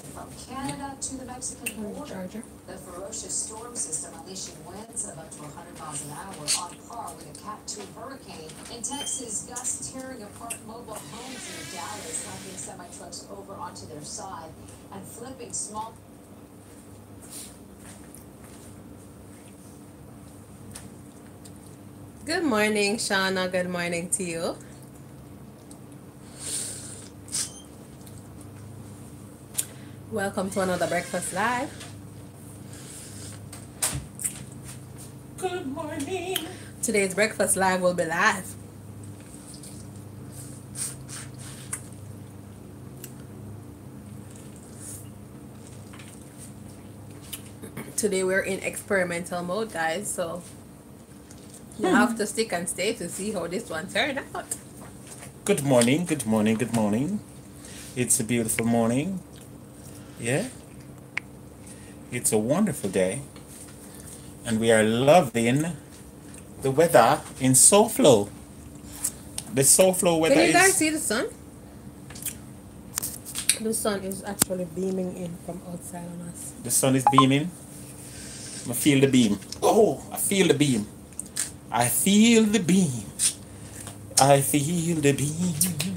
from Canada to the Mexican border. The ferocious storm system unleashing winds of up to 100 miles an hour on par with a Cat 2 hurricane. In Texas, gusts tearing apart mobile homes in Dallas, knocking semi trucks over onto their side and flipping small. Good morning, Shauna. Good morning to you. Welcome to another Breakfast Live. Good morning. Today's Breakfast Live will be live. Today we're in experimental mode, guys, so you hmm. have to stick and stay to see how this one turned out. Good morning. Good morning. Good morning. It's a beautiful morning. Yeah. It's a wonderful day. And we are loving the weather in SoFlo. The SoFlo weather Can you guys see the sun? The sun is actually beaming in from outside on us. the sun is beaming. I feel the beam. Oh, I feel the beam. I feel the beam. I feel the beam.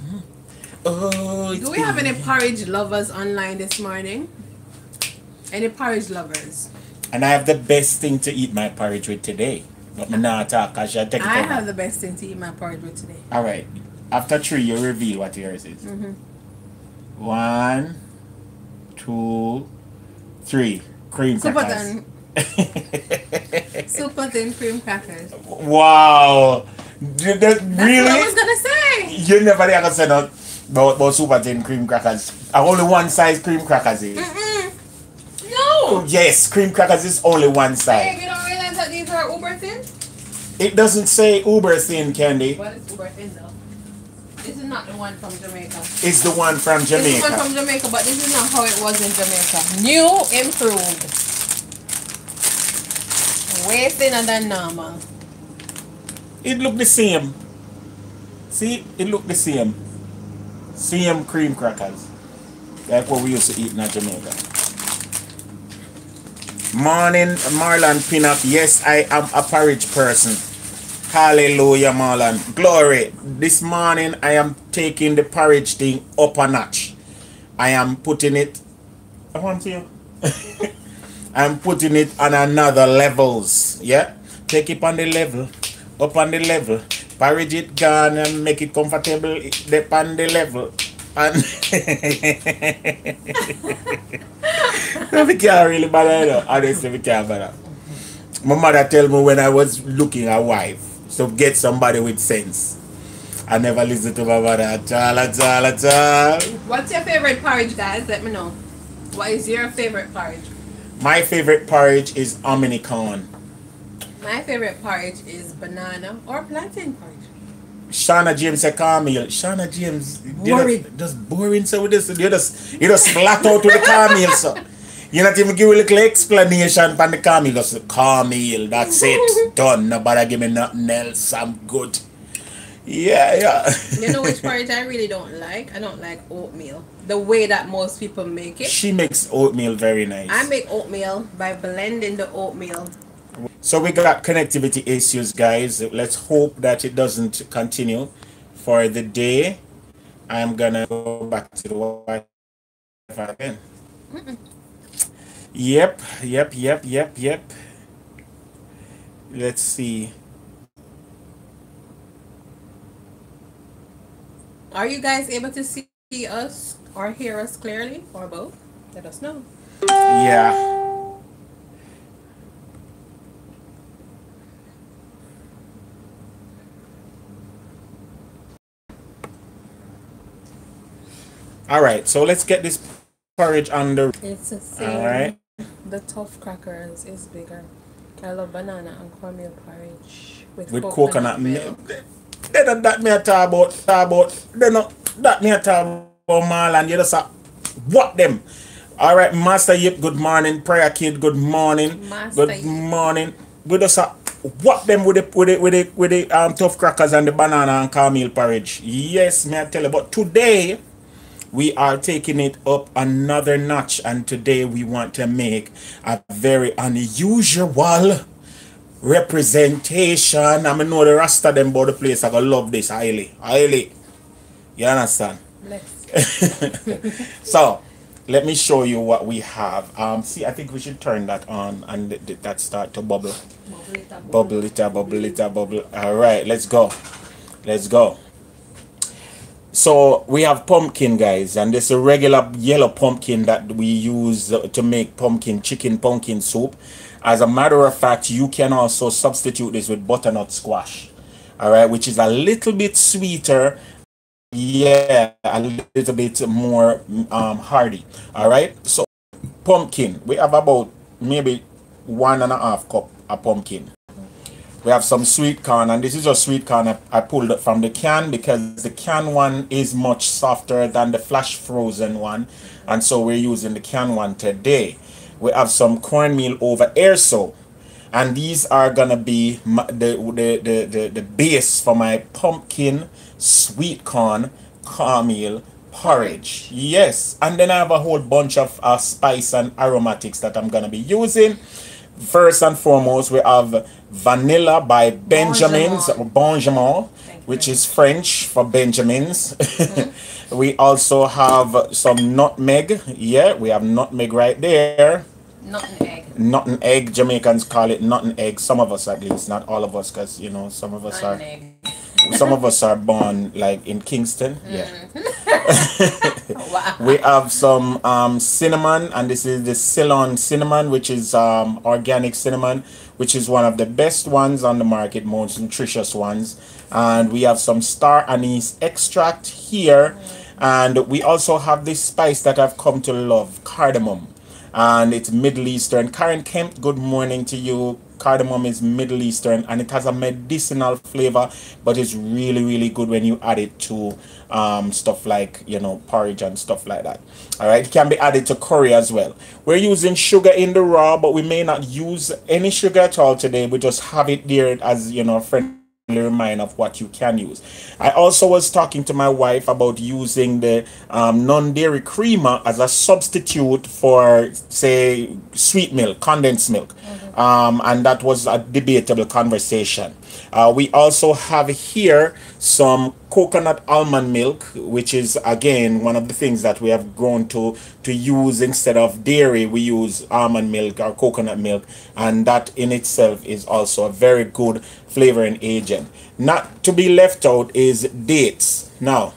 Oh, Do we have any porridge lovers online this morning? Any porridge lovers? And I have the best thing to eat my porridge with today. But me not talk you take it I over. have the best thing to eat my porridge with today. All right. After three, you reveal what yours is. Mm-hmm. One, two, three. Cream Super crackers. thin, super thin cream crackers. wow. That- That's what I was gonna say. You never ever said that about, about super thin cream crackers. I only one size cream crackers is. Mm-mm. No. Yes, cream crackers is only one size. you don't realize that these are uber thin? It doesn't say uber thin candy. What is uber thin though? This is not the one from Jamaica. It's the one from Jamaica. This is one from Jamaica, but this is not how it was in Jamaica. New, improved. Way thinner than normal. It looked the same. See, it looked the same. Same cream crackers. Like what we used to eat in Jamaica. Morning, Marlon Pinnock. Yes, I am a porridge person. Hallelujah, Marlon. Glory. This morning I am taking the porridge thing up a notch. I am putting it. I want to you. I'm putting it on another levels. Yeah? Take it on the level. Up on the level. Porridge it gone and make it comfortable on the level. And we can't really bother, you know. Honestly, we can't bother. My mother tell me when I was looking a wife, so get somebody with sense. I never listen to my mother at all, at all, at all. What's your favorite porridge, guys? Let me know. What is your favorite porridge? My favorite porridge is hominy corn. My favorite porridge is banana or plantain porridge. Shauna James said Carmel. Shauna James Boring. Just, just boring so with this. You just you just flat out with the Carmel so. You not even give a little explanation on the Carmel. Just Carmel, that's it. Done. Nobody give me nothing else. I'm good. Yeah, yeah. You know which porridge I really don't like? I don't like oatmeal. The way that most people make it. she makes oatmeal very nice. I make oatmeal by blending the oatmeal. So we got connectivity issues, guys. Let's hope that it doesn't continue for the day. I'm gonna go back to the Wi-Fi again. Yep, yep, yep, yep, yep. Let's see. Are you guys able to see us or hear us clearly or both? Let us know. Yeah. All right, so let's get this porridge under. It's the same. All right. The tough crackers is bigger. I love banana and cornmeal porridge with, with coconut, coconut milk. milk. They don't that me a talk about, talk about, they not that me a talk about Marlon. You just a, what them? All right, Master Yip, good morning. Prayer Kid, good morning. Master good Yip. morning. We just a, what them with the with the with the with the um tough crackers and the banana and cornmeal porridge. Yes, me I tell you. But today we are taking it up another notch and today we want to make a very unusual representation. I mean, know the rest of them about the place. I gonna love this highly, highly. You understand? so, let me show you what we have. Um, see, I think we should turn that on and th- that start to bubble, bubble it up, bubble it up, bubble. All right, let's go, let's go. So we have pumpkin, guys, and it's a regular yellow pumpkin that we use uh, to make pumpkin chicken pumpkin soup. As a matter of fact, you can also substitute this with butternut squash, all right, which is a little bit sweeter. Yeah, a little bit more um, hardy. All right, so pumpkin. We have about maybe one and a half cup of pumpkin. We have some sweet corn, and this is a sweet corn I, I pulled it from the can because the can one is much softer than the flash frozen one, and so we're using the can one today. We have some cornmeal over air so, and these are gonna be the, the, the, the, the base for my pumpkin sweet corn cornmeal porridge. Yes, and then I have a whole bunch of uh, spice and aromatics that I'm gonna be using. First and foremost, we have Vanilla by Benjamin's Benjamin, which is French for Benjamins. we also have some nutmeg. Yeah, we have nutmeg right there. Not an egg. Nutton egg. Jamaicans call it nutton egg. Some of us, at least, not all of us, because you know some of us Not are some of us are born like in Kingston. Yeah. Wow. We have some um, cinnamon, and this is the Ceylon cinnamon, which is um, organic cinnamon, which is one of the best ones on the market, most nutritious ones. And we have some star anise extract here, and we also have this spice that I've come to love, cardamom, and it's Middle Eastern. Karen Kemp, good morning to you. Cardamom is Middle Eastern and it has a medicinal flavor, but it's really, really good when you add it to um, stuff like, you know, porridge and stuff like that. All right, it can be added to curry as well. We're using sugar in the raw, but we may not use any sugar at all today. We just have it there as, you know, friend reminder of what you can use. I also was talking to my wife about using the um, non-dairy creamer as a substitute for, say, sweet milk, condensed milk, um, and that was a debatable conversation. Uh, we also have here some coconut almond milk, which is again one of the things that we have grown to to use instead of dairy. We use almond milk or coconut milk, and that in itself is also a very good flavoring agent. Not to be left out is dates. Now,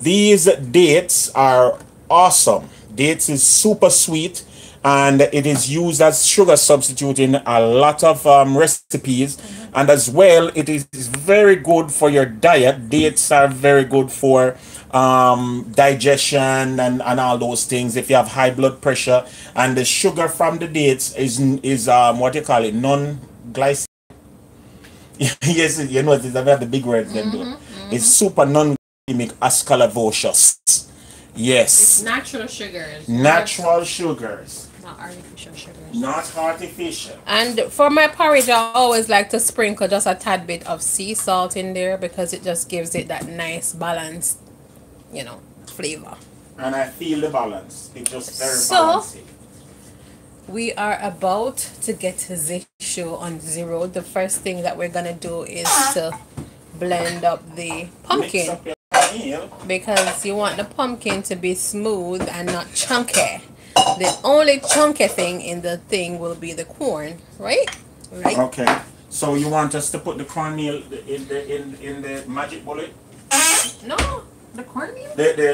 these dates are awesome. Dates is super sweet and it is used as sugar substitute in a lot of um, recipes and as well it is very good for your diet. Dates are very good for um, digestion and, and all those things. If you have high blood pressure and the sugar from the dates is is um, what you call it? Non-glycemic yes you know it's have the big words then do it's super non-glycemic ascalavocious yes. Natural sugars. natural sugars. Not artificial sugars. Not artificial And for my porridge, I always like to sprinkle just a tad bit of sea salt in there because it just gives it that nice balanced, you know, flavor. and I feel the balance. It's just very So- balancing. We are about to get this show on zero. The first thing that we're gonna do is to blend up the pumpkin up because you want the pumpkin to be smooth and not chunky. The only chunky thing in the thing will be the corn, right? Right. Okay. So you want us to put the cornmeal in the in, in the magic bullet? No, the cornmeal. The the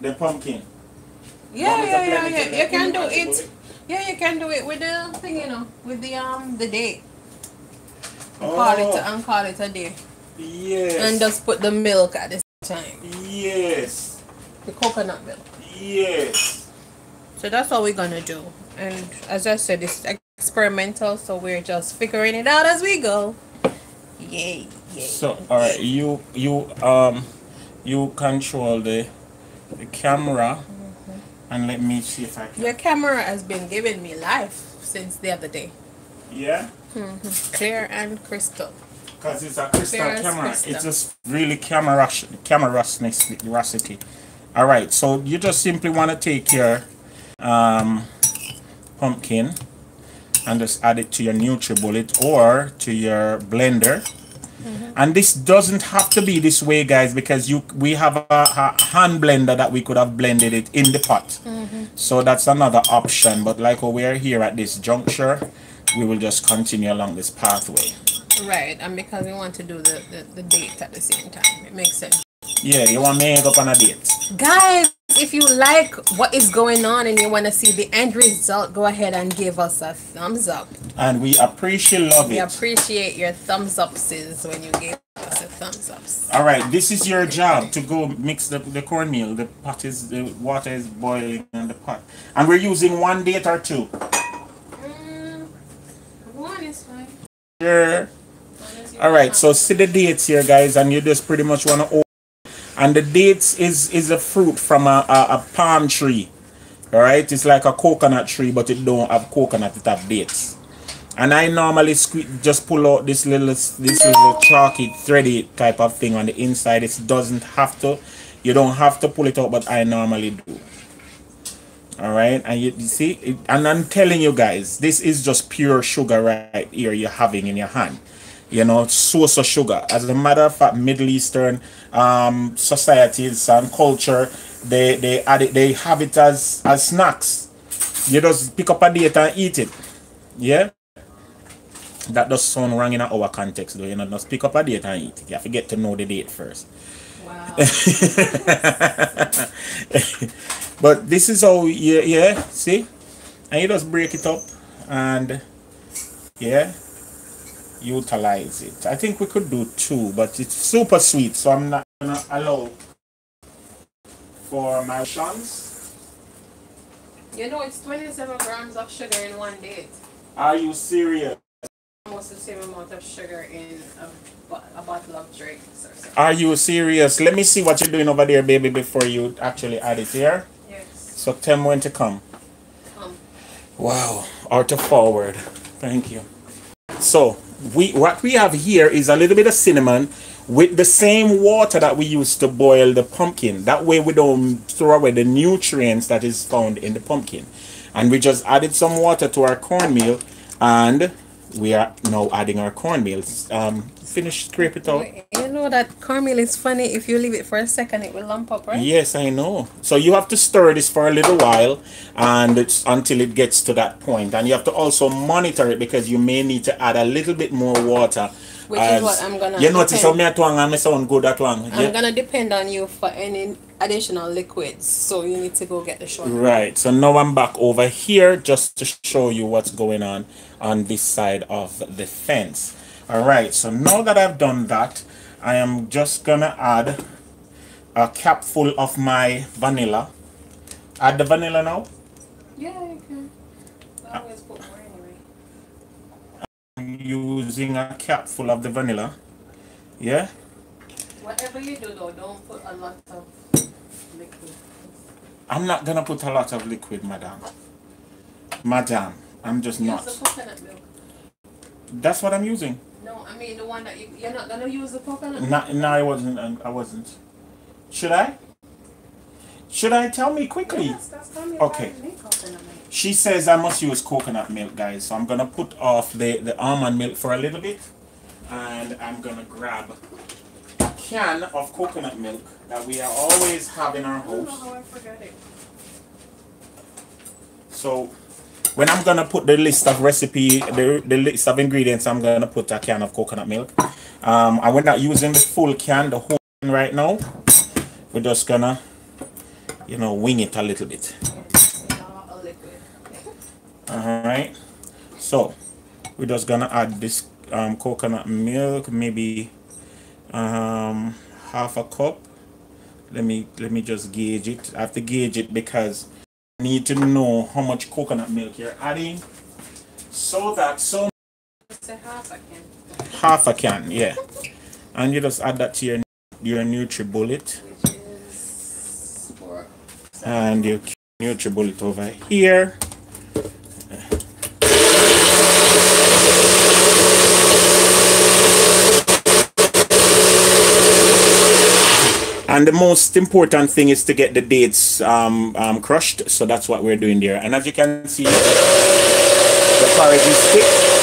the pumpkin. Yeah, Want me to yeah, yeah, yeah. You can do it. bullet? Yeah, you can do it with the thing, you know, with the um the date. Call it Oh, and call it a day, yes. and just put the milk at the same time, yes. the coconut milk. Yes. So that's what we're gonna do. And as I said, it's experimental, so we're just figuring it out as we go. Yay, yay. So all right, you you um you control the the camera and let me see if I can. Your camera has been giving me life since the other day. Yeah. Clear and crystal. Because it's a crystal Clear camera. crystal. It's just really camera camera rusty. All right, so you just simply want to take your um, pumpkin and just add it to your NutriBullet or to your blender. And this doesn't have to be this way, guys, because you we have a, a hand blender that we could have blended it in the pot. So that's another option. But like we're here at this juncture, we will just continue along this pathway. Right, and because we want to do the, the, the date at the same time. It makes sense. Yeah, you want me to go up on a date? Guys, if you like what is going on and you want to see the end result, go ahead and give us a thumbs up. And we appreciate love We it. appreciate your thumbs ups when you give us a thumbs up. All right, this is your job to go mix the, the cornmeal. The pot is the water is boiling in the pot, and we're using one date or two. Mm, one is fine. Sure. All right, so see the dates here, guys, and you just pretty much want to. And the dates is is a fruit from a, a, a palm tree. All right, it's like a coconut tree, but it don't have coconut. It have dates. And I normally just pull out this little this little chalky thready type of thing on the inside. It doesn't have to. You don't have to pull it out, but I normally do. All right, and you, you see, it, and I'm telling you guys, this is just pure sugar right here you're having in your hand. You know, source of sugar. As a matter of fact, Middle Eastern um, societies and culture, they they add it, they have it as as snacks. You just pick up a date and eat it. Yeah. That does sound wrong in our context, though. You know, just pick up a date and eat it. You have to get to know the date first. Wow. but this is how you yeah see and you just break it up and yeah utilize it i think we could do two but it's super sweet so i'm not gonna allow for my sons you know, it's 27 grams of sugar in one date. are you serious Almost the same amount of sugar in a, a bottle of drinks or something. are you serious let me see what you're doing over there baby before you actually add it here Yes. so tell me when to come Um, Wow, Art to forward. Thank you. So we what we have here is a little bit of cinnamon with the same water that we use to boil the pumpkin. That way we don't throw away the nutrients that is found in the pumpkin. And we just added some water to our cornmeal and we are now adding our cornmeal. Um finish scrape it out. you know that cornmeal is funny. If you leave it for a second, it will lump up, right? Yes, I know. So you have to stir this for a little while and it's until it gets to that point. And you have to also monitor it because you may need to add a little bit more water. Which is what I'm gonna You notice how depend- me a twang and me sound good at twang. I'm Yeah? gonna depend on you for any additional liquids, so you need to go get the short. Right. So now I'm back over here just to show you what's going on on this side of the fence. All right. So now that I've done that, I am just gonna add a capful of my vanilla. Add the vanilla now. Yeah, you can. I always put more anyway. Using a cap full of the vanilla. Yeah? Whatever you do, though, don't put a lot of liquid. I'm not gonna put a lot of liquid, madam. Madam, I'm just Use not. the coconut milk. That's what I'm using. No, I mean the one that you, you're not gonna use the coconut. milk? No, no, I wasn't. I wasn't. Should I? Should I? Tell me quickly. Yes, Okay. by milk coconut milk. She says I must use coconut milk, guys. So I'm gonna put off the, the almond milk for a little bit. And I'm gonna grab a can of coconut milk that we are always have in our I don't know house. how I forgot it. So when I'm gonna put the list of recipe, the, the list of ingredients, I'm gonna put a can of coconut milk. Um, and we're not using the full can, the whole right now. We're just gonna, you know, wing it a little bit. Not a liquid. All right. So we're just gonna add this um, coconut milk, maybe um, half a cup. Let me let me just gauge it. I have to gauge it because I need to know how much coconut milk you're adding, so that so half a can, half a can, yeah, and you just add that to your your NutriBullet which is for and you your NutriBullet over here. and the most important thing is to get the dates um, um, crushed. So that's what we're doing there. And as you can see, the porridge is thick.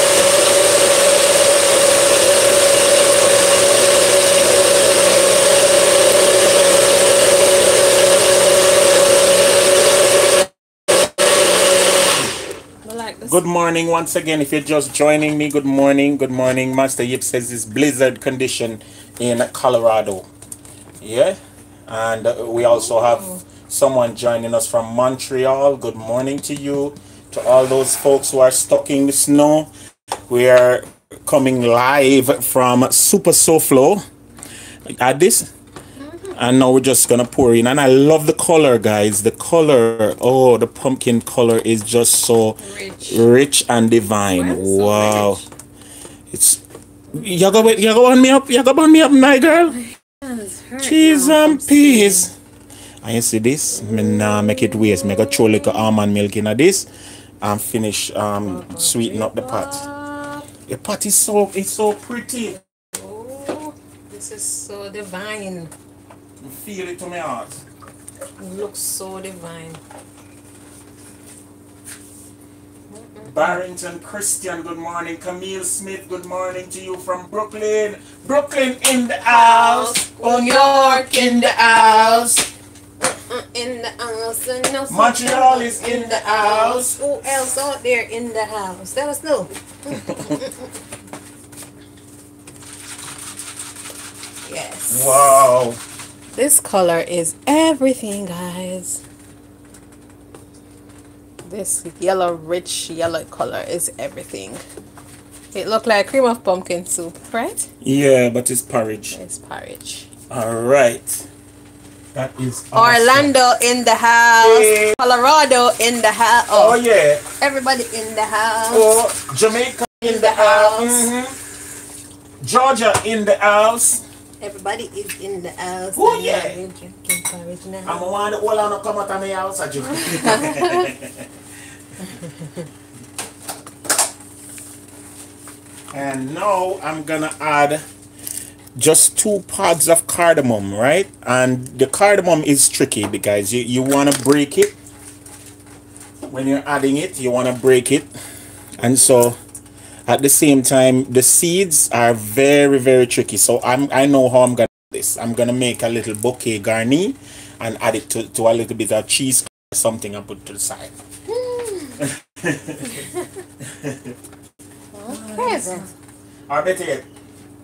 Good morning once again. If you're just joining me, good morning, good morning. Master Yip says it's blizzard condition in Colorado. Yeah, and uh, we also have someone joining us from Montreal. Good morning to you. To all those folks who are stuck in the snow, we are coming live from Super SoFlo. Add this and now we're just gonna pour in. And i love the color guys. The color oh the pumpkin color is just so rich, rich and divine. Wow. it's you go you go on me up you go on me up my girl. Cheese and peas and you see this? Me nah make it waste. Make a throw like almond milk in this and finish um sweeten up the pot. The pot is so it's so pretty. Oh this is so divine feel it to my heart. It looks so divine. Barrington Christian, good morning. Camille Smith, good morning to you from Brooklyn. Brooklyn in the house. Oh, New York in the house. In the house. And no Montreal is in the house. Who else out there in the house? Let us know. yes. Wow. This color is everything, guys. This yellow, rich yellow color is everything. It looked like cream of pumpkin soup, right? Yeah, but it's porridge. It's porridge. All right. That is awesome. Orlando in the house. Hey. Colorado in the house. Oh, oh, yeah. Everybody in the house. Oh, Jamaica in, in the, the, house. house. Mm -hmm. Georgia in the house. Everybody is in the house. Oh yeah. Drinking porridge now. I'm one that all on come out of my house. I and now I'm gonna add just two pods of cardamom, right? And the cardamom is tricky guys. You you wanna break it when you're adding it. You wanna break it, and so at the same time, the seeds are very, very tricky. So I'm, I know how I'm to do this. I'm going to make a little bouquet garni and add it to, to a little bit of cheese or something and put to the side. okay, hmm. or better yet,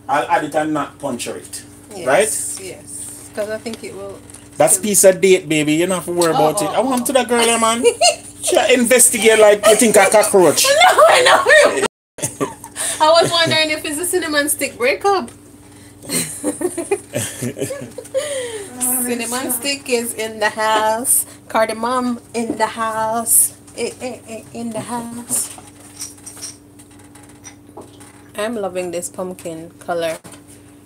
I'll add it and not puncture it. Yes, right? Yes. Because I think it will... That's piece of date, baby. You don't have to worry oh, about oh, it. I want to the girl, oh, oh, oh. man. she investigate like you think a cockroach. no, I know. I was wondering if it's a cinnamon stick breakup. cinnamon stick is in the house. Cardamom in the house. Eh, eh, eh, in the house. I'm loving this pumpkin color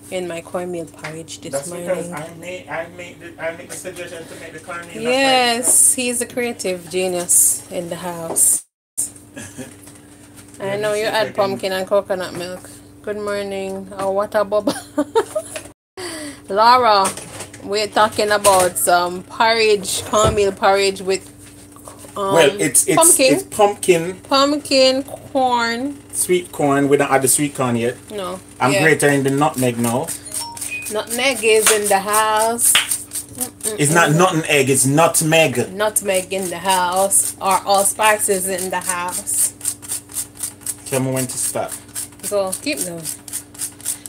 in my cornmeal porridge this That's morning. Because I made I made the, I made the suggestion to make the cornmeal. Yes, he's a creative genius in the house. I know you add pumpkin and coconut milk. Good morning. Oh, what a bubble. Laura, we're talking about some porridge, cornmeal porridge with um, well, it's it's pumpkin. it's pumpkin, pumpkin corn, sweet corn. We don't add the sweet corn yet. No, I'm yeah. in the nutmeg now. Nutmeg is in the house. It's not nutmeg egg. It's nutmeg. Nutmeg in the house, or all spices in the house. Tell me when to stop. Go, keep going.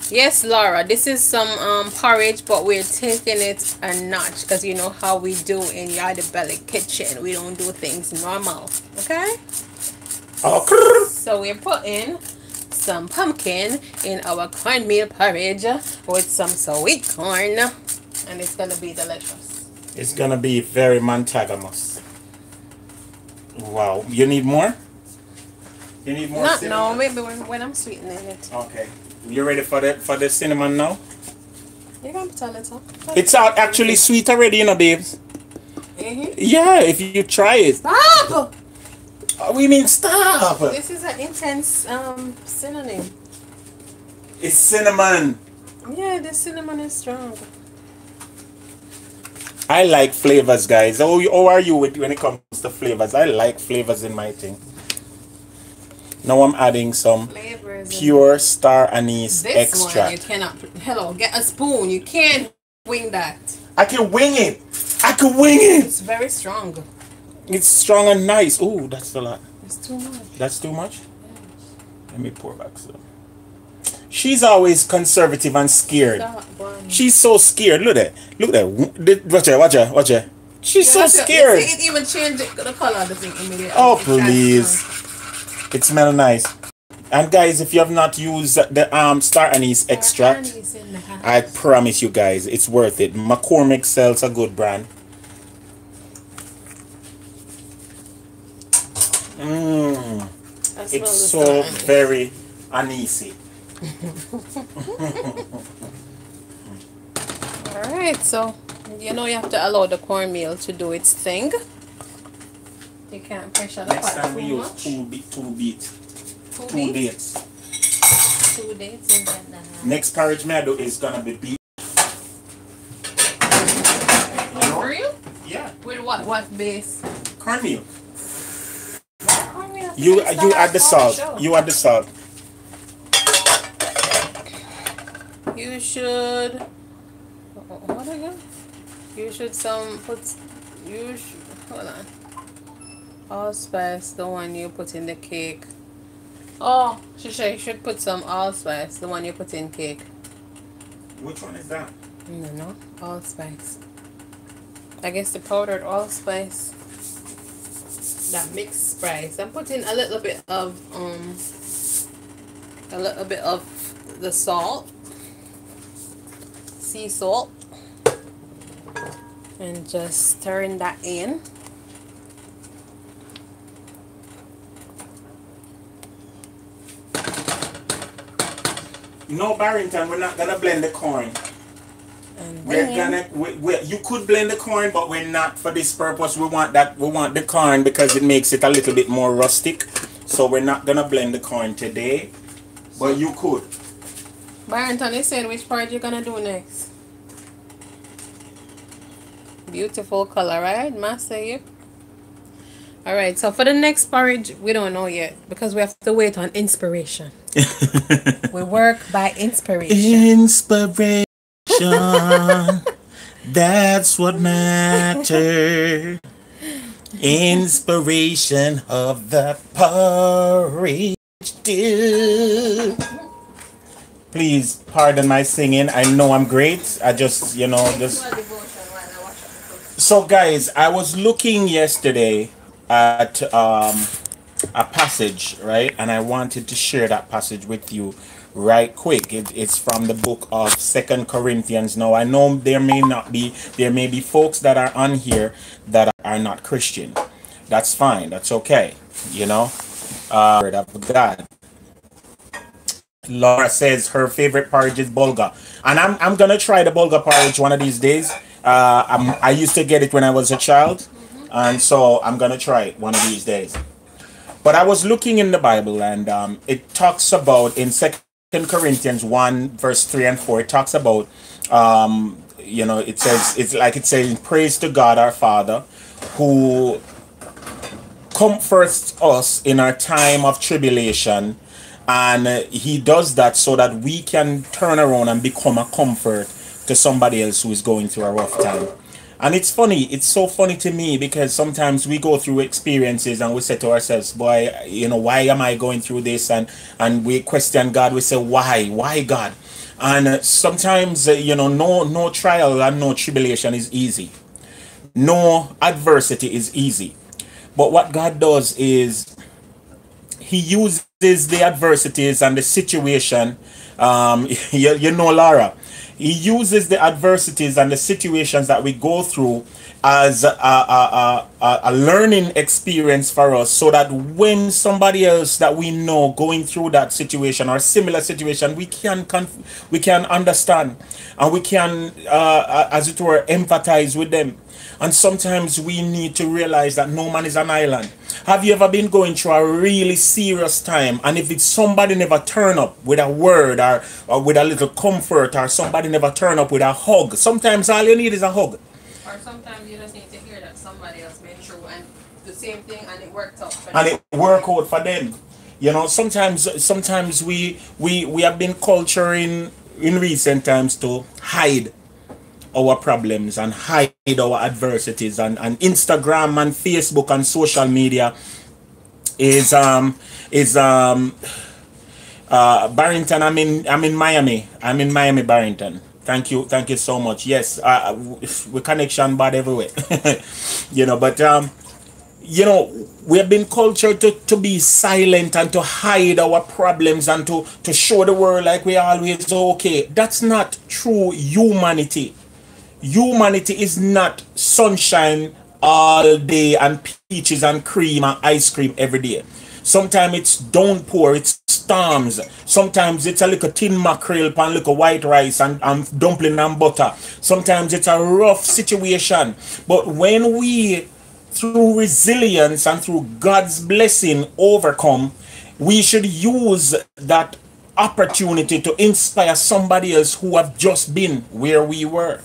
Yes, Laura, this is some um, porridge, but we're taking it a notch because you know how we do in Yardie Belly Kitchen. We don't do things normal, okay? Okay. So we're putting some pumpkin in our cornmeal porridge with some sweet corn, and it's gonna be delicious. It's gonna be very montagamous. Wow, you need more? You need more Not, cinnamon? No, maybe when, when I'm sweetening it. Okay. You ready for the for the cinnamon now? You can put a little. It's out actually sweet already, you know, babes. Mm -hmm. Yeah, if you try it. Stop! Oh, we mean stop. This is an intense um synonym. It's cinnamon. Yeah, the cinnamon is strong. I like flavors, guys. How, how are you with when it comes to flavors? I like flavors in my thing. Now I'm adding some Flavors. pure star anise This one you extract. cannot. Hello, get a spoon. You can't wing that. I can wing it. I can wing it. It's very strong. It's strong and nice. Oh, that's a lot. It's too much. That's too much. Let me pour back some. She's always conservative and scared. She's so scared. Look at that. Look at that. Watch her. Watch her. Watch her. She's so Yeah, it. scared. It, it even changed the, the color of the thing immediately. Oh please. It smells nice. And guys, if you have not used the um star anise extract, Barney's in the house. I promise you guys, it's worth it. McCormick sells a good brand. Mmm, it's so anise. very uneasy. Alright, so you know you have to allow the cornmeal to do its thing. You can't pressure the Next time we use much. two beat, two beat, Two two dates. Two dates in house. Next porridge me I do is gonna be beat. For you? Yeah, With what? What base? cornmeal. Cornmeal. You you add the show. salt. You add the salt. You should. What again? You should some put. You should hold on. Allspice, the one you put in the cake. Oh, Shisha, you should put some allspice, the one you put in cake. Which one is that? No, no, allspice. I guess the powdered allspice. That mixed spice. I'm putting a little bit of um, a little bit of the salt, sea salt, and just stirring that in. No, Barrington, we're not gonna blend the corn. And We're gonna. We, we, you could blend the corn, but we're not for this purpose. We want that. We want the corn because it makes it a little bit more rustic. So we're not gonna blend the corn today, but you could. Barrington is saying which part you're gonna do next. Beautiful color, right? Master you. Alright, so for the next porridge, we don't know yet because we have to wait on inspiration. we work by inspiration. Inspiration. That's what matters. Inspiration of the porridge do. Please pardon my singing. I know I'm great. I just, you know, just. So, guys, I was looking yesterday at um, a passage, right? And I wanted to share that passage with you right quick. It, it's from the book of Second Corinthians. Now, I know there may not be, there may be folks that are on here that are not Christian. That's fine. That's okay. You know, uh, word of God. Laura says her favorite porridge is bulgur, and I'm I'm gonna try the bulgur porridge one of these days. Uh, I used to get it when I was a child, and so I'm gonna try it one of these days. But I was looking in the Bible, and um, it talks about in Second Corinthians one verse three and four. It talks about um, you know it says it's like it's saying praise to God our Father, who comforts us in our time of tribulation and he does that so that we can turn around and become a comfort to somebody else who is going through a rough time and it's funny it's so funny to me because sometimes we go through experiences and we say to ourselves boy you know why am i going through this? And and we question god we say why? Why god? And uh, sometimes uh, you know no no trial and no tribulation is easy. No adversity is easy. But what God does is He uses the adversities and the situation. Um, you, you know, Lara, He uses the adversities and the situations that we go through as a, a, a, a, learning experience for us so that when somebody else that we know going through that situation or similar situation we can we can understand and we can uh, as it were empathize with them and sometimes we need to realize that no man is an island. Have you ever been going through a really serious time? And if it's somebody never turn up with a word or, or with a little comfort or somebody never turn up with a hug, sometimes all you need is a hug. Or sometimes you just need to hear that somebody else been through and the same thing and it worked out for and them. it worked out for them. You know, sometimes sometimes we we we have been culture in in recent times to hide our problems and hide our adversities. And, and Instagram and Facebook and social media is um is um uh Barrington I'm in I'm in Miami. I'm in Miami Barrington. Thank you thank you so much. Yes uh we connection bad everywhere. You know but um you know we have been cultured to, to be silent and to hide our problems and to to show the world like we are always okay that's not true humanity humanity is not sunshine all day and peaches and cream and ice cream every day. Sometimes it's downpour, it's storms. Sometimes it's a little tin mackerel pan little white rice and, and dumpling and butter. Sometimes it's a rough situation. But when we, through resilience and through God's blessing, overcome, we should use that opportunity to inspire somebody else who have just been where we were.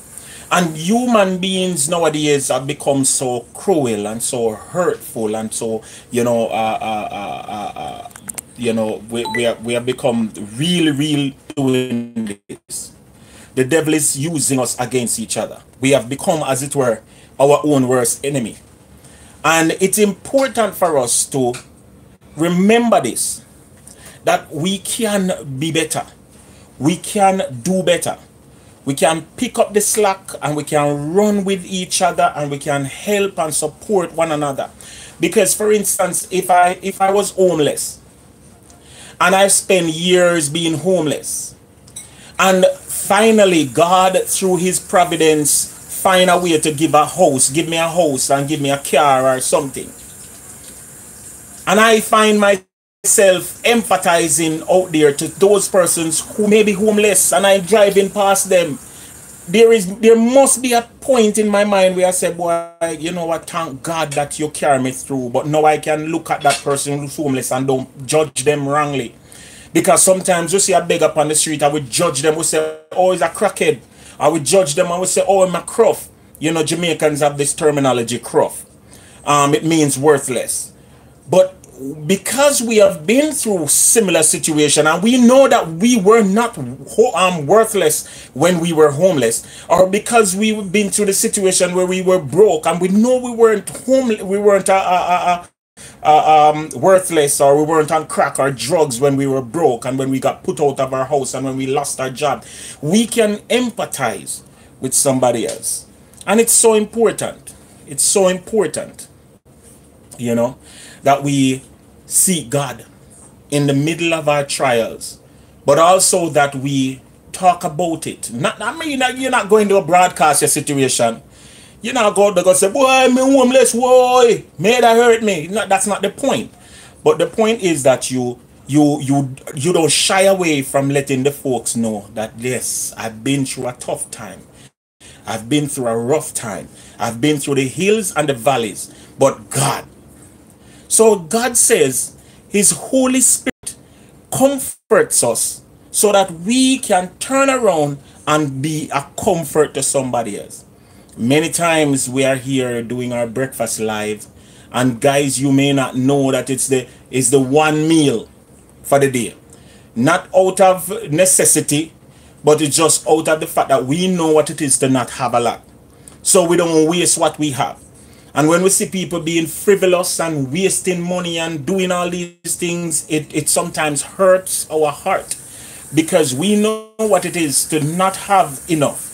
And human beings nowadays have become so cruel and so hurtful and so, you know, uh, uh, uh, uh, uh, you know, we, we, have, we have become really, really doing this. The devil is using us against each other. We have become, as it were, our own worst enemy. And it's important for us to remember this that we can be better, we can do better we can pick up the slack and we can run with each other and we can help and support one another. Because for instance if i if i was homeless and i've spent years being homeless and finally god through his providence find a way to give a house give me a house and give me a car or something and i find my myself empathizing out there to those persons who may be homeless and I'm driving past them. There is there must be a point in my mind where I say, boy, you know what, thank God that you carry me through. But now I can look at that person who's homeless and don't judge them wrongly. Because sometimes you see a beggar on the street, I would judge them, we say, oh, he's a crackhead. I would judge them, I would say, oh, I'm a cruff. You know, Jamaicans have this terminology, cruff. Um, it means worthless. But because we have been through similar situation and we know that we were not um, worthless when we were homeless or because we've been through the situation where we were broke and we know we weren't home we weren't uh, uh, uh, uh, um, worthless or we weren't on crack or drugs when we were broke and when we got put out of our house and when we lost our job. We can empathize with somebody else. And it's so important. It's so important. You know that we seek God in the middle of our trials, but also that we talk about it. Not, I mean, you're not going to broadcast your situation. You're not going to go say, boy, I'm homeless, boy, may that hurt me. That's not the point. But the point is that you you you you don't shy away from letting the folks know that yes, I've been through a tough time. I've been through a rough time. I've been through the hills and the valleys. But God so God says His Holy Spirit comforts us so that we can turn around and be a comfort to somebody else. Many times we are here doing our breakfast live, and guys, you may not know that it's the it's the one meal for the day, not out of necessity, but it's just out of the fact that we know what it is to not have a lot, so we don't waste what we have. And when we see people being frivolous and wasting money and doing all these things, it, it sometimes hurts our heart because we know what it is to not have enough.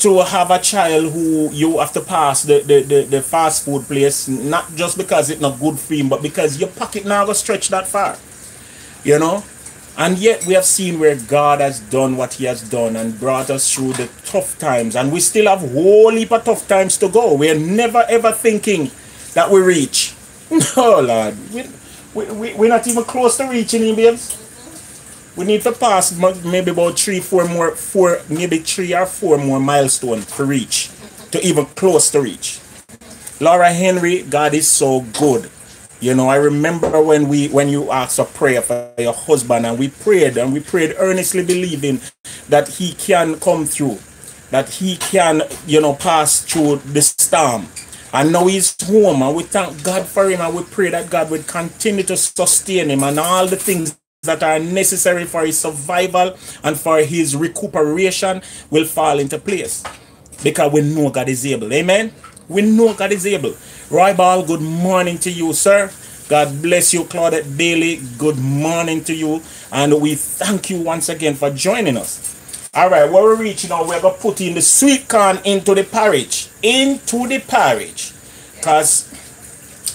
To have a child who you have to pass the, the, the, the fast food place, not just because it's not good for him, but because your pocket now go stretch that far. You know? And yet we have seen where God has done what he has done and brought us through the tough times. And we still have whole heap of tough times to go. We're never ever thinking that we reach. No, Lord. We, we, we, we're not even close to reaching him, babes. We need to pass maybe about three, four more, four, maybe three or four more milestones to reach, to even close to reach. Laura Henry, God is so good. You know, I remember when we when you asked a prayer for your husband and we prayed and we prayed earnestly believing that he can come through. that he can, you know, pass through the storm. And now he's home, and we thank God for him, and we pray that God would continue to sustain him and all the things that are necessary for his survival and for his recuperation will fall into place. Because we know God is able. Amen. We know God is able. Roy Ball, good morning to you, sir. God bless you, Claudette Bailey. Good morning to you. And we thank you once again for joining us. All right, where we're reaching now, we're going to put in the sweet corn into the porridge. Into the porridge. Because,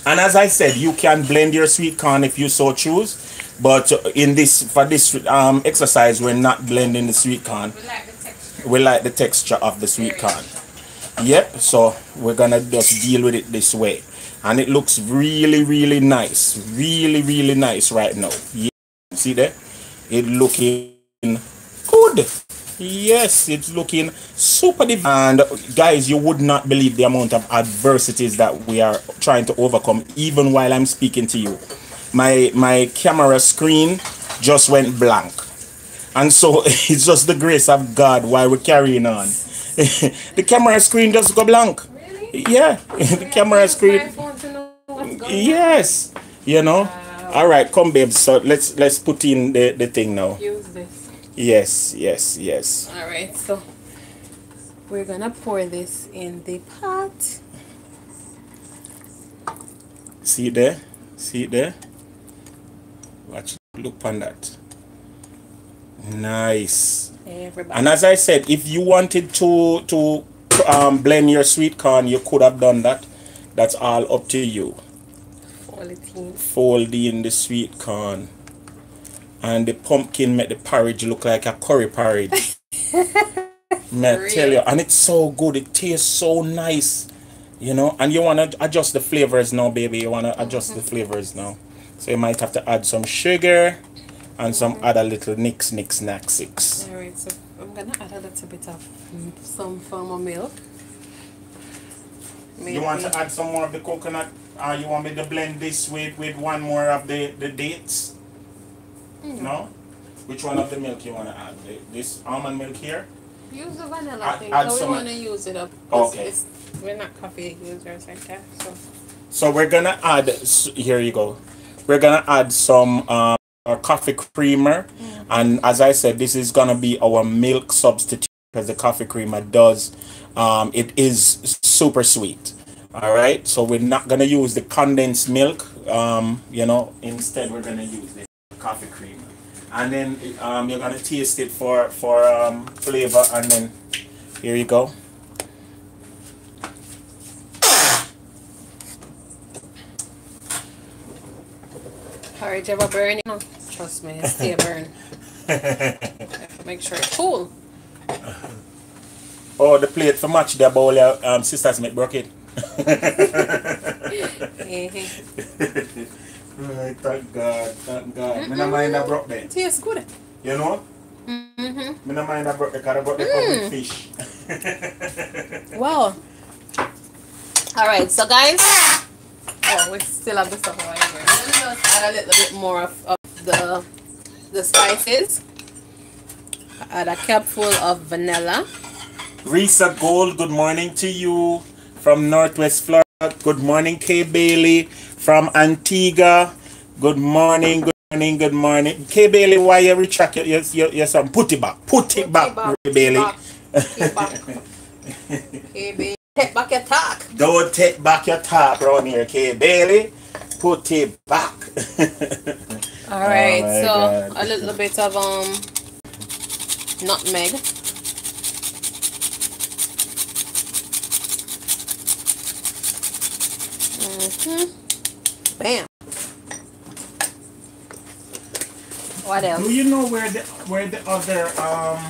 and as I said, you can blend your sweet corn if you so choose. But in this, for this um, exercise, we're not blending the sweet corn. We like the texture. We like the texture of the sweet corn. Yep, so we're to just deal with it this way. And it looks really, really nice. Really, really nice right now. Yeah. See there? It looking good. Yes, it's looking super div- and guys, you would not believe the amount of adversities that we are trying to overcome even while I'm speaking to you. My my camera screen just went blank. And so it's just the grace of God while we're carrying on. the camera screen just go blank. Really? Yeah, the camera screen. iPhone to know what's going on. Yes, you know. All right, come, babe. So let's let's put in the the thing now. Use this. Yes, yes, yes. All right, so we're gonna pour this in the pot. See it there? See it there? Watch. Look on that. Nice. Everybody. And as I said, if you wanted to to um, blend your sweet corn, you could have done that. That's all up to you. Fold in the sweet corn. And the pumpkin make the porridge look like a curry porridge. May I tell you, and it's so good. It tastes so nice, you know. And you wanna adjust the flavors now, baby. You wanna adjust the flavors now. So you might have to add some sugar and some other little nicks, nicks, knacks, six. All right, so I'm gonna add a little bit of mm, some form of milk. You want to add some more of the coconut? Or you want me to blend this with, with one more of the, the dates? No? Which one of the milk you want to add? The- This almond milk here? Use the vanilla Add- thing. add so we some- want to use it up. 'cause Okay. it's- We're not coffee users like that, so. So we're gonna add. Here you go. We're gonna add some um, our coffee creamer, and as I said, this is gonna be our milk substitute because the coffee creamer does. Um, it is super sweet. All right. So we're not gonna use the condensed milk. Um, you know, instead we're gonna use the coffee creamer, and then um, you're gonna taste it for for um, flavor, and then here you go. Porridge ever burn? No, trust me, it stay burn. Make sure it's cool. Oh, the plate for match the bowl. your, Um, sisters make broke it. Right, thank God, thank God. Me no mind I broke that. Tastes good. You know? Mm-hmm. Me no mind I broke the because I broke the mm. fish. Wow. All right, so guys, oh, we still have the stuff over here. I'm gonna just add a little bit more of, of the the spices. Add a cupful of vanilla. Risa Gold, good morning to you from Northwest Florida. Good morning, Kay Bailey from Antigua. Good morning, good morning, good morning. Kay Bailey, why you retract your, your, your, your son? Put it back, put it back, Kay Bailey. Take back. Okay, baby. Take back your talk. Don't take back your talk around here, Kay Bailey. Put it back. All right, my so God. a little bit of um nutmeg. hmm Bam. What else? Do you know where the where the other um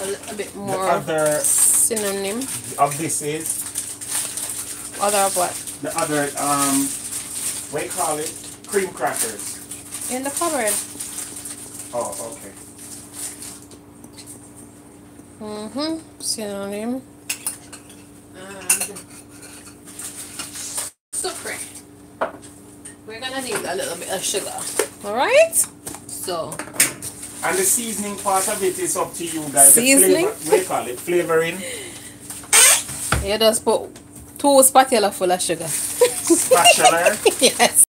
A little bit more other cinnamon. of this is? Other of what? The other um what you call it? Cream crackers. In the cupboard. Oh, okay. Mm-hmm. Cinnamon. And sucre. We're gonna need a little bit of sugar. Alright? So And the seasoning part of it is up to you guys. Seasoning? The flavor, what do you call it? Flavoring. You just put two spatula full of sugar. Spatula. yes.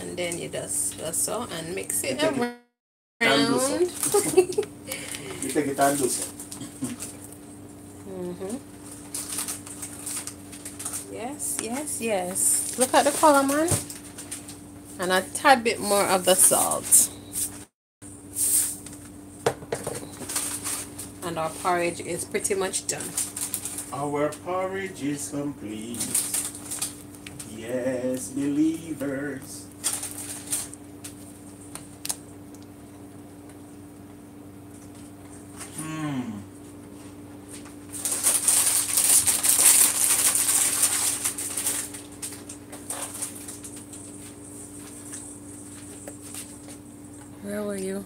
and then you just just so and mix it around. you take it and do so. Yes, yes, yes. Look at the color, man. And a tad bit more of the salt. And our porridge is pretty much done. Our porridge is complete. Yes, believers. Where were you?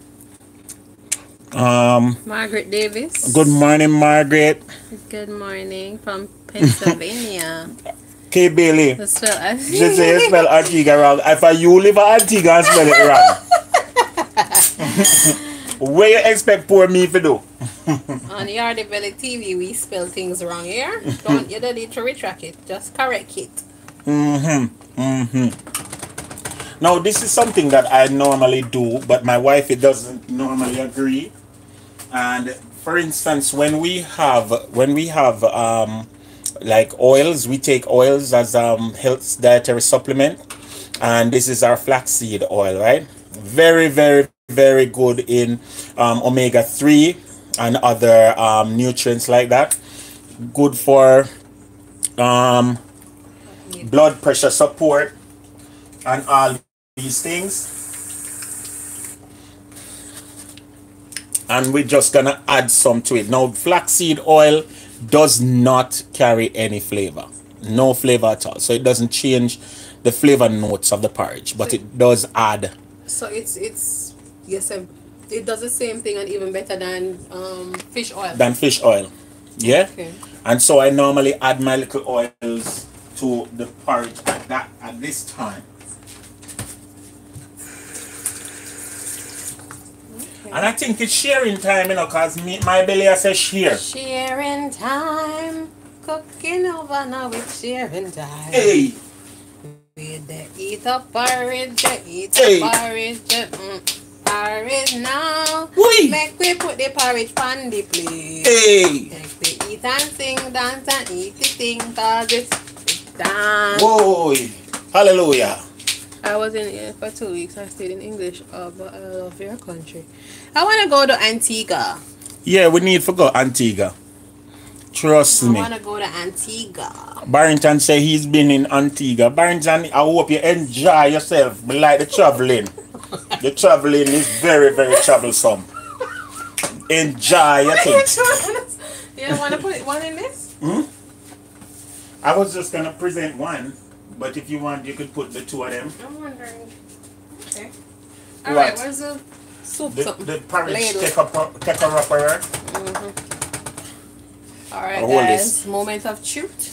Um. Margaret Davis. Good morning, Margaret. Good morning from Pennsylvania. K. Bailey. That's spell as She say you spell Antigua wrong. If I you live in Antigua and spell it wrong. what you expect poor me to do? On Yardie Belly TV, we spell things wrong here. Don't you don't need to retract it. Just correct it. Mm-hmm. Mm-hmm. Now this is something that I normally do, but my wife it doesn't normally agree. And for instance, when we have when we have um like oils, we take oils as um health dietary supplement. And this is our flaxseed oil, right? Very, very, very good in um, omega 3 and other um, nutrients like that. Good for um blood pressure support and all these things. And we're just gonna add some to it. Now flaxseed oil does not carry any flavor. No flavor at all. So it doesn't change the flavor notes of the porridge but it does add. So it's it's yes, it does the same thing and even better than um, fish oil. than fish oil. Yeah? Okay. and so i normally add my little oils to the porridge at that at this time and i think it's sharing time you know because me my belly has says share Sharing time, cooking over now. It's sharing time. hey With the eat up porridge, the eat Hey. porridge, the mm, porridge now. Whee! Make we put the porridge on the plate. hey Make we eat and sing, dance and eat the thing, cause it's, it's done. Whoa! Hallelujah. I was in here for two weeks. I stayed in English, uh, but I love your country. I want to go to Antigua. Yeah, we need to go Antigua. Trust I me. I want to go to Antigua. Barrington say he's been in Antigua. Barrington, I hope you enjoy yourself. Like the traveling. the traveling is very, very troublesome. Enjoy your things. you want to put one in this? Hmm? I was just gonna present one, but if you want, you could put the two of them. I'm wondering. Okay. What? Alright, where's the soup? The, something? the porridge Ladle. take up, take a upper. Alright, Hold guys. this. Moment of truth.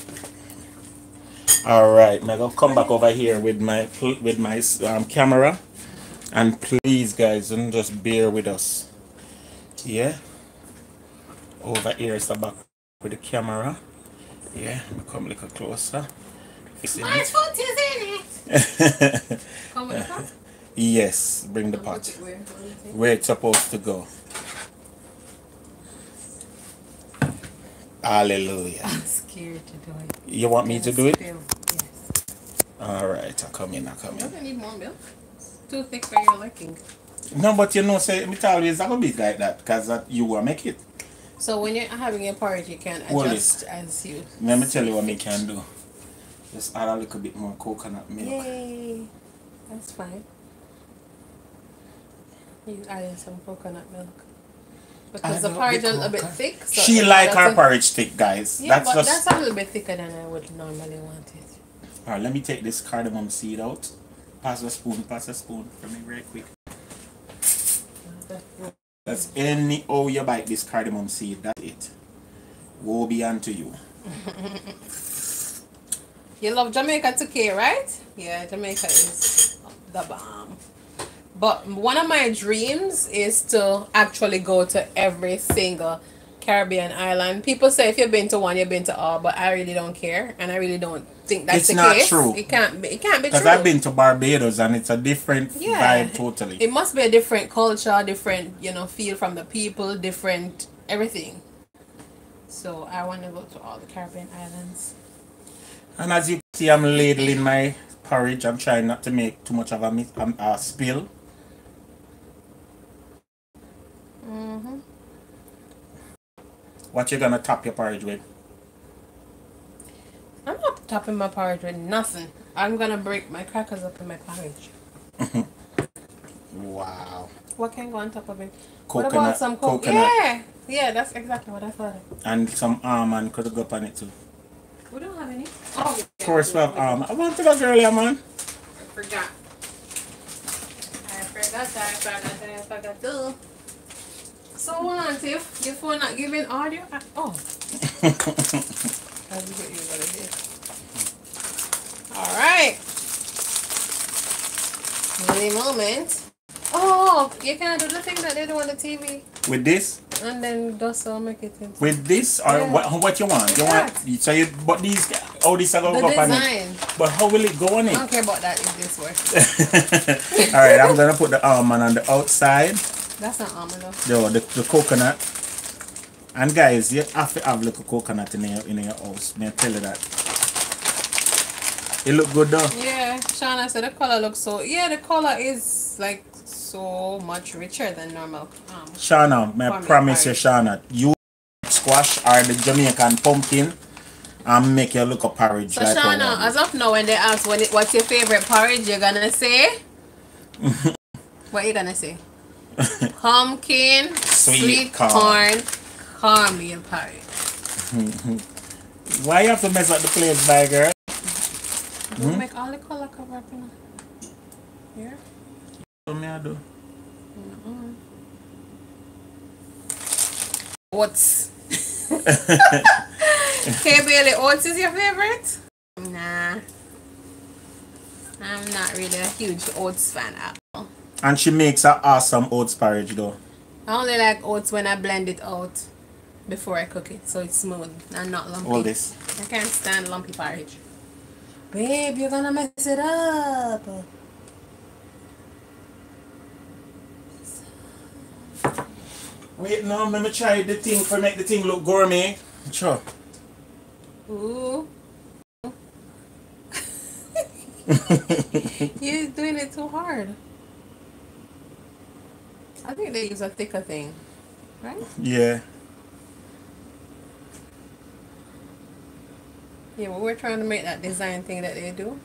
All right, I'm gonna come back over here with my with my um, camera, and please, guys, don't just bear with us. Yeah. Over here is the back with the camera. Yeah, come a little closer. Fixing My it. foot is in it. Come with the pot. yes, bring the pot where- where is it? where it's supposed to go. Hallelujah. I'm scared to do it. You want me to do it? Yes. All right, I'll come in. I'll come in. Doesn't need more milk. It's too thick for your liking. No, but you know, say let me tell it always a be like that because that you will make it. So when you're having your porridge, you can Hold adjust as you. Let me tell you what me can do. Just add a little bit more coconut milk. Yay! That's fine. You adding some coconut milk. Because the porridge is a little bit thick. So she like her a- porridge thick, guys. Yeah, that's but just. that's a little bit thicker than I would normally want it. Alright, let me take this cardamom seed out. Pass the spoon, pass the spoon for me very quick. That's any oh you bite this cardamom seed, that's it. Woe be unto you. You love Jamaica to K, right? Yeah, Jamaica is the bomb. But one of my dreams is to actually go to every single Caribbean island. People say if you've been to one, you've been to all, but I really don't care, and I really don't think that's It's the not case. true. It can't be. It can't be Because. I've been to Barbados and it's a different Yeah. vibe totally. It must be a different culture, different you know feel from the people, different everything. So I want to go to all the Caribbean islands. And as you see, I'm ladling my porridge. I'm trying not to make too much of a, um, a spill. Mm-hmm. What you gonna top your porridge with? I'm not topping my porridge with nothing. I'm gonna break my crackers up in my porridge. Wow. What can go on top of it? Coconut. what about some co- coconut. Yeah, yeah, that's exactly what I thought. And some almond could go up on it too. We don't have any. Oh, Of course, we have almond. I want to go earlier, man. I forgot. I forgot. That. I forgot. That. I forgot too. So on, uh, oh. Tiff, your phone not giving audio? I- Oh. I'll you what it is. All right. Any moment. Oh, you can do the thing that they do on the TV, With this? and then just uh, make it into With this? Or Yeah. what, what you want? You want? So you, but these, oh, this are going the go up on it. But how will it go on I it? don't care about that if this works. All right, I'm gonna put the almond on the outside, That's not almond though. the, the the coconut. And guys, you have to have little coconut in your in your house. May I tell you that? It look good though. Yeah, Shauna said the color looks so. Yeah, the color is like so much richer than normal. Um, Shauna, may I promise you, porridge. Shauna, you squash or the Jamaican pumpkin and make your look a porridge. so like Shauna, how as of now, when they ask what it, what's your favorite porridge, you're gonna say. what you gonna say? Pumpkin, Sweet sweet, corn. corn, cornmeal porridge. Why you have to mess up the place, my girl? Don't make all the color cover up, you know. Here. Oats. Mm-hmm. hey Bailey, oats is your favorite? Nah. I'm not really a huge oats fan at all. And she makes a awesome oats porridge though. I only like oats when I blend it out before I cook it, so it's smooth and not lumpy. All this. I can't stand lumpy porridge. Babe, you're gonna mess it up. Wait, no, let me try the thing for make the thing look gourmet. Sure. Ooh. You're doing it too hard. I think they use a thicker thing, right? Yeah. Yeah, well, we're trying to make that design thing that they do,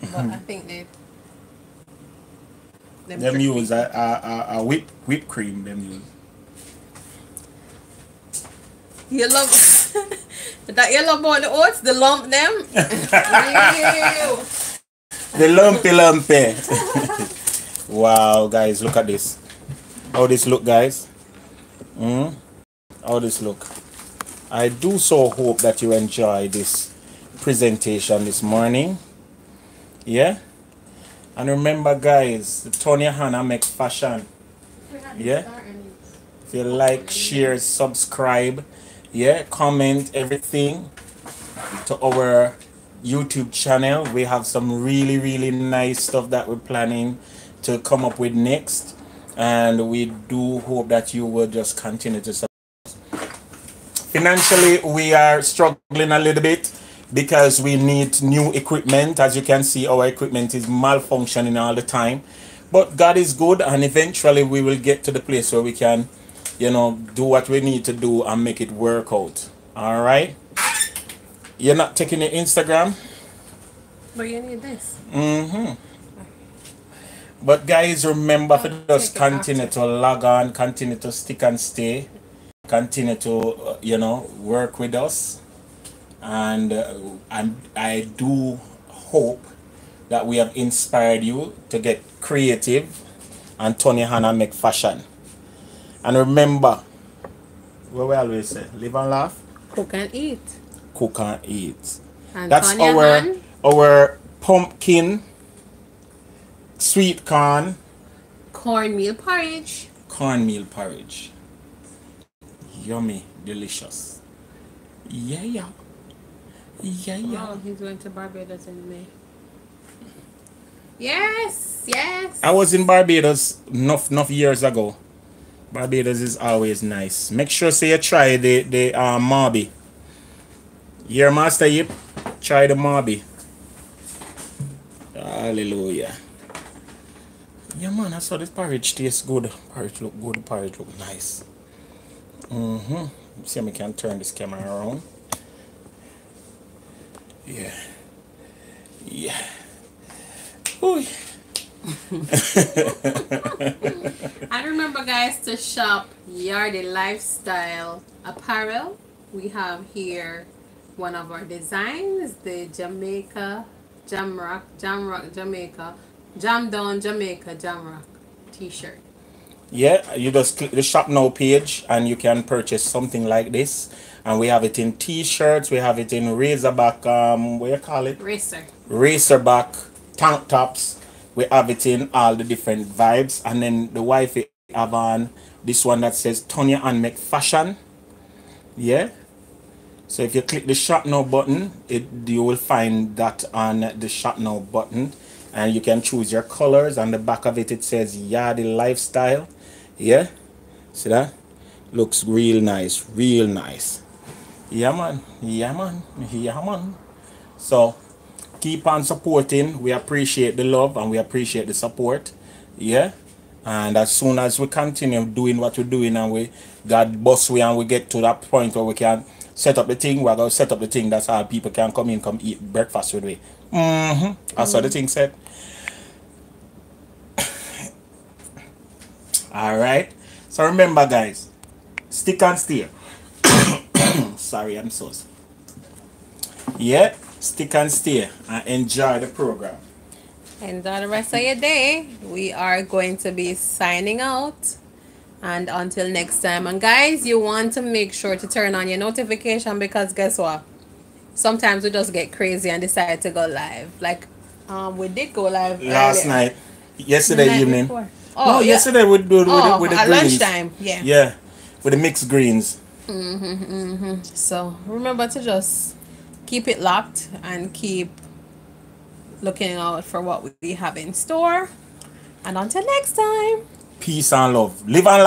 but I think they. Them trick use a, a, a, a whip whipped cream. Them use. You love that. You love about the oats, the lump them. The lumpy lumpy. wow, guys, look at this. How this look, guys? Mm? How this look? I do so hope that you enjoy this presentation this morning. Yeah? And remember, guys, Tony Hannah make fashion. Yeah? If you like, share, subscribe, yeah, comment everything to our YouTube channel. We have some really, really nice stuff that we're planning to come up with next. And we do hope that you will just continue to support. Financially, we are struggling a little bit because we need new equipment. As you can see, our equipment is malfunctioning all the time. But God is good, and eventually we will get to the place where we can, you know, do what we need to do and make it work out. All right. You're not taking your Instagram. But you need this. Mm-hmm. But guys, remember to just continue to log on, continue to stick and stay, continue to uh, you know work with us, and uh, and I do hope that we have inspired you to get creative and Tony Hannah make fashion. And remember, what we always say, live and laugh, Cook and eat. cook and eat. And That's our Han, our pumpkin, sweet corn, Cornmeal porridge. cornmeal porridge. Yummy, delicious. Yeah, yeah. Yeah, yeah. Oh, he's going to Barbados in May. Yes, yes. I was in Barbados enough enough years ago. Barbados is always nice. Make sure say you try the the uh, mauby. Your master yep, try the mauby. Hallelujah. Yeah man, I saw this porridge tastes good. Porridge look good, porridge look nice. Mm-hmm. See if I can turn this camera around. Yeah. Yeah. Ooh. And remember, guys, to shop Yardie Lifestyle apparel. We have here one of our designs, the Jamaica Jamrock, Jamrock Jamaica, Jam Down Jamaica Jamrock t-shirt. Yeah, you just click the shop now page and you can purchase something like this. And we have it in t-shirts, we have it in razorback, um, what you call it? Racer. Racerback, tank tops. We have it in all the different vibes. And then the wife have on this one that says Tonya and Make Fashion. Yeah. So if you click the shop now button, it you will find that on the shop now button. And you can choose your colors. On the back of it, it says Yardie Lifestyle. Yeah. See that? Looks real nice. Real nice. Yeah, man. Yeah, man. Yeah, man. So keep on supporting. We appreciate the love and we appreciate the support. Yeah. And as soon as we continue doing what we're doing and we God boss we and we get to that point where we can set up the thing, we're gonna set up the thing that's how people can come in, come eat breakfast with me. Mm-hmm. That's what the thing said. Alright. So remember guys, stick and stay. Sorry, I'm so sorry. Yeah, stick and stay and enjoy the program. Enjoy the rest of your day. We are going to be signing out. And until next time. And guys, you want to make sure to turn on your notification because guess what? Sometimes we just get crazy and decide to go live. Like um we did go live Last earlier. night, yesterday night evening. before. no, Oh, yeah. yesterday with, with, with, the, Oh, with the at greens. lunchtime. Yeah. Yeah, with the mixed greens. Mhm, mhm. So remember to just keep it locked and keep looking out for what we have in store. And until next time. Peace and love. Live and laugh.